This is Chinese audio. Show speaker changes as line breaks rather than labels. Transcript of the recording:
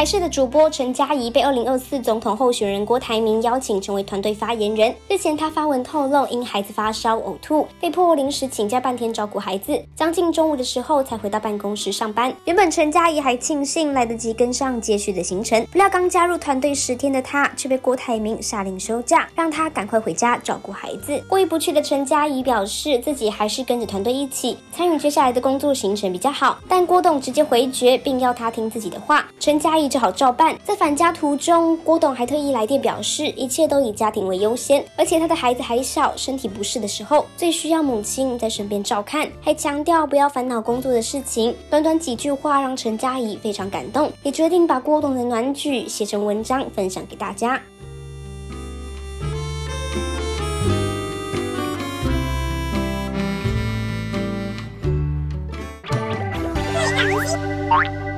台视的主播陈嘉怡被二零二四总统候选人郭台铭邀请成为团队发言人。日前，他发文透露，因孩子发烧呕吐，被迫临时请假半天照顾孩子，将近中午的时候才回到办公室上班。原本陈嘉怡还庆幸来得及跟上接续的行程，不料刚加入团队十天的他，却被郭台铭下令休假，让他赶快回家照顾孩子。过意不去的陈嘉怡表示，自己还是跟着团队一起参与接下来的工作行程比较好，但郭董直接回绝，并要他听自己的话。陈嘉怡只好照办。在返家途中，郭董还特意来电表示，一切都以家庭为优先，而且他的孩子还小，身体不适的时候最需要母亲在身边照看，还强调不要烦恼工作的事情。短短几句话让陈嘉怡非常感动，也决定把郭董的暖举写成文章分享给大家。